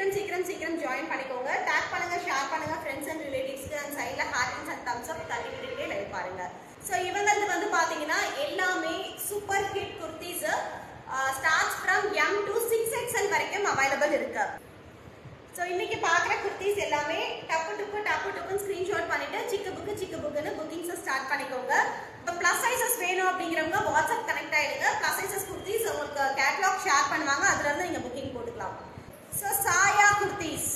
சீக்கிரம் சீக்கிரம் சீக்கிரம் ஜாயின் பண்ணிக்கோங்க. டேக் பண்ணுங்க ஷேர் பண்ணுங்க. ஃப்ரெண்ட்ஸ் அண்ட் ரிலேட்டிவ்ஸ்க்கு அண்ட் சைடில் ஹேர்டின்ஸ் அண்ட் தம்ஸ் அப் தள்ளி விட்டுட்டே லைவ் பாருங்க. ஸோ இவங்களது வந்து பார்த்தீங்கன்னா எல்லாமே super hit kurtis starts from M to six XL வரைக்கும் அவைலபிள் இருக்கு. ஸோ இன்னைக்கு பார்க்குற குர்த்திஸ் எல்லாமே டப்பு டுப்பு டப்பு டுப்புன்னு ஸ்க்ரீன்ஷாட் பண்ணிட்டு சிக்கு புக்கு சிக்கு புக்குன்னு புக்கிங்ஸை ஸ்டார்ட் பண்ணிக்கோங்க. இப்போ ப்ளஸ் சைஸஸ் வேணும் அப்படிங்கிறவங்க வாட்ஸ்அப் கனெக்ட் ஆகிடுங்க ப்ளஸ் சைஸஸ் குர்த்திஸ் உங்களுக்கு கேட்லாக் ஷேர் பண்ணுவாங்க. அதுல நீங்கள் புக்கிங் குர்த்திஸ்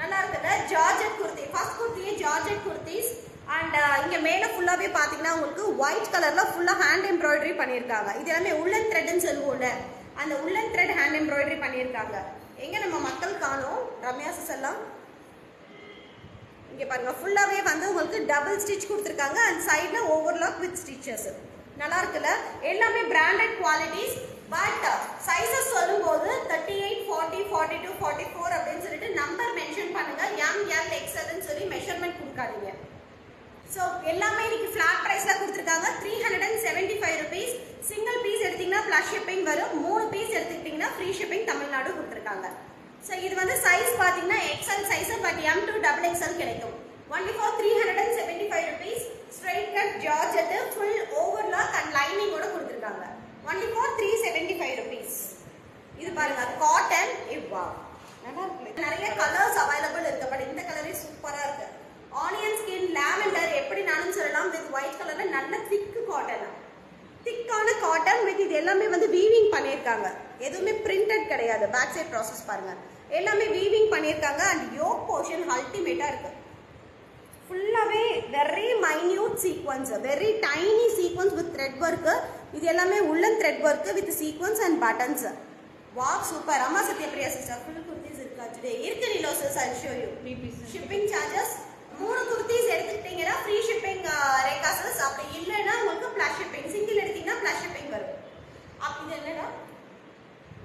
நல்லா இருக்குல்ல? ஜார்ஜெட் குர்த்தி ஃபர்ஸ்ட் குர்த்தியே ஜார்ஜெட் குர்த்திஸ் அண்ட் uh, இங்க மேல ஃபுல்லாவே பாத்தீங்கன்னா உங்களுக்கு ஒயிட் கலர்ல ஃபுல்லா ஹேண்ட் எம்ப்ராய்டரி பண்ணியிருக்காங்க. இது எல்லாமே உள்ளன் த்ரெட்னு சொல்லுவோம்ல. அந்த உள்ளன் த்ரெட் ஹேண்ட் எம்ப்ராய்டரி பண்ணியிருக்காங்க. எங்க நம்ம மக்கள் காணோம்? ரம்யா சிஸ் எல்லாம் இங்கே பாருங்க ஃபுல்லாகவே வந்து உங்களுக்கு டபுள் ஸ்டிச் கொடுத்துருக்காங்க. அண்ட் சைடில் ஓவர்லாக் வித் ஸ்டிச்சஸ் நல்லா இருக்குல்ல? எல்லாமே branded qualities but sizes uh, சொல்லும்போது thirty eight forty forty two forty four அப்படின்னு சொல்லிட்டு நம்பர் மென்ஷன் பண்ணுங்க. எம் எல் எக்ஸ்எல்னு சொல்லி மெஷர்மெண்ட் கொடுக்காதீங்க. ஸோ எல்லாமே இன்னைக்கு ஃபிளாட் ப்ரைஸில் கொடுத்துருக்காங்க. Three hundred and seventy five rupees single piece எடுத்தீங்கன்னா ப்ளஸ் ஷிப்பிங் வரும். மூணு பீஸ் எடுத்துக்கிட்டிங்கன்னா ஃப்ரீ ஷிப்பிங் தமிழ்நாடு கொடுத்துருக்காங்க. ஸோ இது வந்து சைஸ் பார்த்தீங்கன்னா XL size but M to double XL கிடைக்கும். Only for three hundred and seventy five rupees straight cut georgette full overlock and லைனிங்கோட கொடுத்துருக்காங்க. Only for three seventy five rupees இது பாருங்க cotton இவ்வா நல்லா இருக்கு நிறைய கலர்ஸ் அவைலபிள் இருக்கு but இந்த கலரே சூப்பரா இருக்கு. ஆனியன் ஸ்கின் லாவெண்டர் எப்படினாலும் சொல்லலாம் வித் ஒயிட் கலர்ல நல்ல திக்கு காட்டன் திக்கான காட்டன் வித் இது எல்லாமே வந்து வீவிங் பண்ணியிருக்காங்க. எதுவுமே பிரிண்டட் கிடையாது. பேக் சைட் ப்ராசஸ் பாருங்க. எல்லாமே வீவிங் பண்ணியிருக்காங்க அண்ட் யோக் போர்ஷன் அல்டிமேட்டா இருக்கு. ஃபுல்லாகவே very minute sequins very tiny sequins with thread work இது எல்லாமே woollen thread work with sequins and buttons வா சூப்பர் அம்மா சத்யபிரியா சிஸ்டர் ஃபுல் குர்த்திஸ் இருக்கா டுடே இருக்கு நிலோ sis I show you shipping charges மூணு குர்த்திஸ் எடுத்துக்கிட்டீங்கன்னா ஃப்ரீ ஷிப்பிங் ரேகா சிஸ் அப்படி இல்லைன்னா உங்களுக்கு ப்ளஸ் ஷிப்பிங் சிங்கிள் எடுத்தீங்கன்னா ப்ளஸ் ஷிப்பிங் வரும் அப்படி இது என்னடா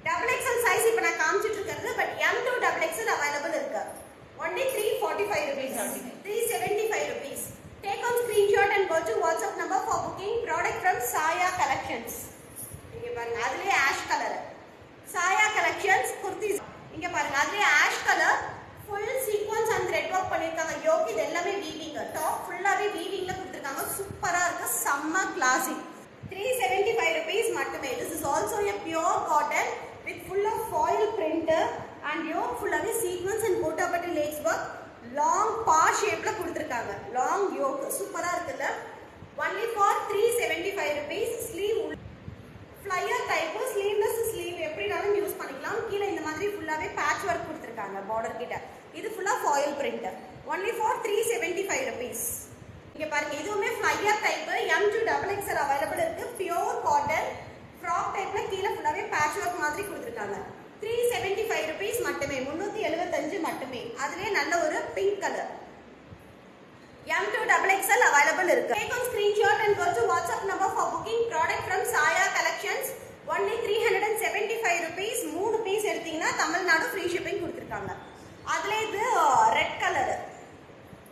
டபுள் எக்ஸ்எல் சைஸ் இப்போ நான் காமிச்சிட்டு இருக்கிறது but M to double XL available இருக்கு only three forty five rupees three seventy five rupees take on screenshot and go to WhatsApp number for booking product from Saaya collections இங்க பாருங்க அதுலயே ash colour Saaya collections kurtis இங்க பாருங்க அதுலயே ash colour full sequins and thread work பண்ணிருக்காங்க. Yoke இது எல்லாமே weaving top ஃபுல்லாவே வீவிங்ல கொடுத்துருக்காங்க. சூப்பரா இருக்கு. செம்ம classic three seventy five rupees மட்டுமே. This is also a pure cotton with full of foil print and yoke ஃபுல்லாவே sequins and gota patti lace work long பா ஷேப்ல கொடுத்துருக்காங்க. லாங் யோக் சூப்பரா இருக்குல்ல? Only for three seventy five rupees flare type sleeveless sleeve எப்படினாலும் use பண்ணிக்கலாம். கீழே இந்த மாதிரி ஃபுல்லாகவே பேட்ச் ஒர்க் கொடுத்துருக்காங்க பார்டர் கிட்ட. இது ஃபுல்லாக foil print only for three seventy five rupees இங்கே பாருங்க இதுவுமே flare type M to double XL available இருக்கு. பியோர் காட்டன் ஃப்ராக் டைப்பில் கீழே ஃபுல்லாகவே பேட்ச் ஒர்க் மாதிரி கொடுத்துருக்காங்க. த்ரீ செவன்டி ஃபைவ் ருபீஸ் மட்டுமே முந்நூற்றி எழுபத்தஞ்சு மட்டுமே. அதுலேயே நல்ல ஒரு pink colour M two double XL available இருக்கு. Take on screenshot and go to WhatsApp number for booking product from Chaya collections only three hundred and seventy five rupees மூணு piece எடுத்தீங்கன்னா தமிழ்நாடு ஃப்ரீ ஷிப்பிங் கொடுத்துருக்காங்க. அதுல இது red colour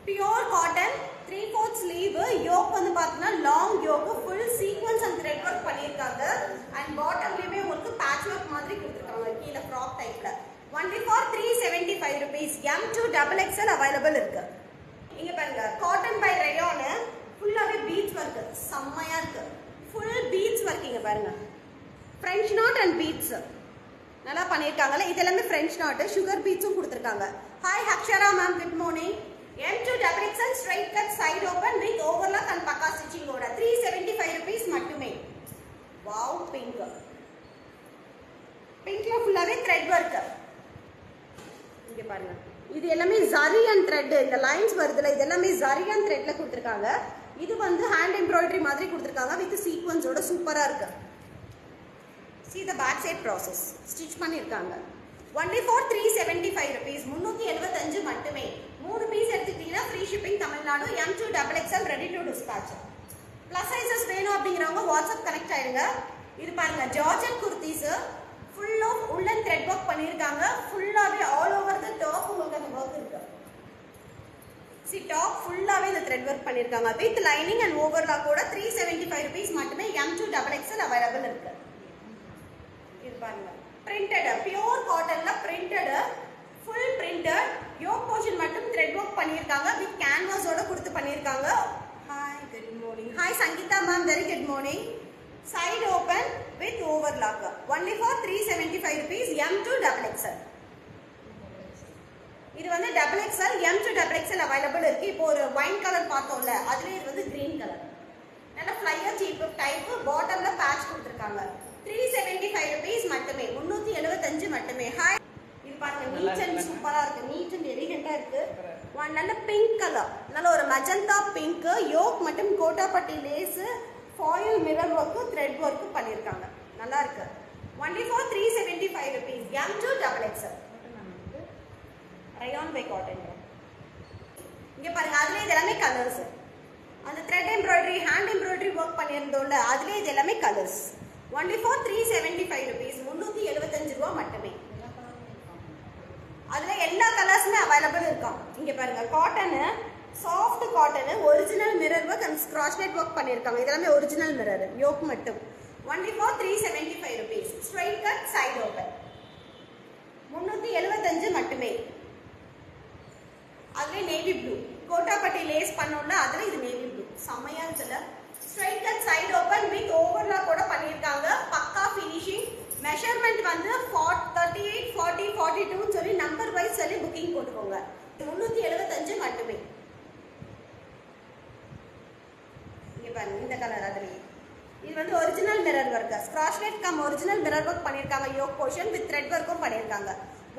pure cotton three fourth sleeve yoke வந்து பார்த்தீங்கன்னா long yoke full sequins and thread work பண்ணியிருக்காங்க. And பாட்டம்லேயுமே உங்களுக்கு பேட்ச் ஒர்க் மாதிரி கொடுத்துருக்காங்க. கீழே ஃப்ராக் டைப்ல only for three seventy five rupees M two double XL available இருக்குது இங்க பாருங்க காட்டன் பை ரயானு ஃபுல்லாவே பீச் ஒர்க் செம்மையா இருக்கு. ஃபுல் பீட்ஸ் ஒர்க் இங்க பாருங்க. ஃப்ரெஞ்ச் நாட் அண்ட் பீட்ஸ் நல்லா பண்ணியிருக்காங்கல்ல? இது எல்லாமே ஃப்ரெஞ்ச் நாட் சுகர் பீட்ஸும் கொடுத்துருக்காங்க. Hi Hakshara ma'am good morning M to double XL straight cut side open with overlock and பக்கா ஸ்டிச்சிங்கோட த்ரீ செவன்டி ஃபைவ் ருபீஸ் மட்டுமே. வாவ் பிங்க் பிங்க்ல ஃபுல்லாவே த்ரெட் ஒர்க் இங்க பாருங்க. இது எல்லாமே ஜரி அண்ட் த்ரெட்டு இந்த லைன்ஸ் வருதுல இது எல்லாமே ஜரி அண்ட் த்ரெட்டில் கொடுத்துருக்காங்க. இது வந்து ஹேண்ட் எம்ப்ராய்டரி மாதிரி கொடுத்துருக்காங்க வித் சீக்வன்ஸோட சூப்பராக இருக்கு. See the back side process stitch பண்ணியிருக்காங்க. Only for three seventy five rupees முந்நூற்றி எழுபத்தஞ்சு மட்டுமே. மூணு பீஸ் எடுத்துக்கிட்டீங்கன்னா free shipping Tamil Nadu M to double XL ready to dispatch plus sizes வேணும் அப்படிங்கிறவங்க வாட்ஸ்அப் கனெக்ட் ஆயிடுங்க இது பாருங்க georgette kurtis full of woollen thread work பண்ணியிருக்காங்க. ஃபுல்லாகவே ஆல் ஓவர் த டாப் உங்களுக்கு அந்த ஒர்க் இருக்கு. சி டாப் ஃபுல்லாகவே இந்த த்ரெட் ஒர்க் பண்ணியிருக்காங்க. வித் லைனிங் அண்ட் ஓவர்லாக்கோட த்ரீ செவன்டி ஃபைவ் ருபீஸ் மட்டுமே M to double XL available இருக்கு. இது பாருங்க. Printed pure காட்டன்ல printed full printed yoke portion மட்டும் த்ரெட் ஒர்க் பண்ணியிருக்காங்க. வித் கேன்வாஸோட கொடுத்து பண்ணியிருக்காங்க. Hi good morning hi Sangeetha ma'am very good morning with overlock only for three seventy five rupees M to double XL இது வந்து double XL M to double XL available இருக்கு. இப்போ ஒரு wine colour பார்த்தோம்ல அதுலேயே இது வந்து கிரீன் கலர் நல்ல ஃப்ளையர் சீப் டைப் பாட்டம்ல பேட்ச் கொடுத்துருக்காங்க. த்ரீ செவன்டி ஃபைவ் ருபீஸ் மட்டுமே முந்நூற்றி எழுபத்தஞ்சு மட்டுமே. ஹாய் இது பாருங்க நீட் அண்ட் சூப்பராக இருக்கு. நீட் அண்ட் எலிகெண்டாக இருக்கு. ஒன் நல்ல பிங்க் கலர் நல்ல ஒரு மஜந்தா பிங்க் யோக் மட்டும் gota patti lace foil mirror work thread work பண்ணியிருக்காங்க நல்லா இருக்கு. Only for three seventy five rupees M to double XL rayon by cotton இங்கே பாருங்க அதுல இது எல்லாமே கலர்ஸ் அந்த thread embroidery hand embroidery work பண்ணியிருந்தோம்ல அதுல இது எல்லாமே colours only for three seventy five rupees முந்நூற்றி எழுபத்தஞ்சு ரூபா மட்டுமே. அதில் எல்லா கலர்ஸுமே அவைலபிள் இருக்கும் இங்கே பாருங்க cotton soft cotton original mirror work and scratch net work பண்ணியிருக்காங்க. இதெல்லாமே ஒரிஜினல் மிரர் யோக் மட்டும். Only for three seventy five rupees straight cut side open முந்நூற்றி எழுபத்தஞ்சு மட்டுமே. அதுவே நேவி ப்ளூ கோட்டாப்பட்டி லேஸ் பண்ணோம்ல அதில் இது நேவி ப்ளூ செம்மையா சொல்ல. Straight cut side open with overlock கூட பண்ணியிருக்காங்க. பக்கா ஃபினிஷிங் மெஷர்மெண்ட் வந்து தேர்ட்டி எயிட் ஃபார்ட்டி ஃபார்ட்டி டூன்னு சொல்லி நம்பர் வைஸ் சொல்லி புக்கிங் போட்டுக்கோங்க முந்நூற்றி எழுபத்தஞ்சு மட்டுமே இங்க பாருங்க இந்த கலர் அதுலயே இது வந்து original mirror work scratch net cum original mirror work பண்ணியிருக்காங்க. யோக் போர்ஷன் வித் த்ரெட் ஒர்க்கும் பண்ணியிருக்காங்க.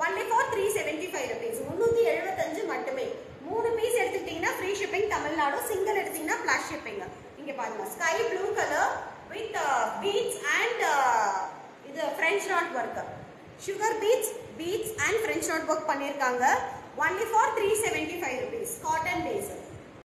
Only for three seventy five rupees முந்நூற்றி எழுபத்தஞ்சு மட்டுமே. மூணு பீஸ் எடுத்துக்கிட்டிங்கன்னா ஃப்ரீ ஷிப்பிங் தமிழ்நாடு. சிங்கிள் எடுத்தீங்கன்னா ஃப்ளாஷ் ஷிப்பிங் இங்கே பாருங்க. Sky blue colour with beads and இது French knot work sugar beads beads and French knot work பண்ணியிருக்காங்க. Only for three seventy five rupees cotton base